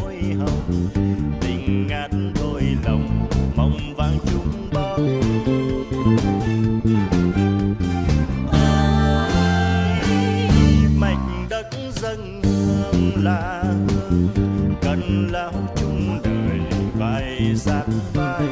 môi hồng. Tình ngát đôi lòng, mong vang chúng bao. Ai mạch đất dâng hương là hương, cần lao chung đời vai sát vai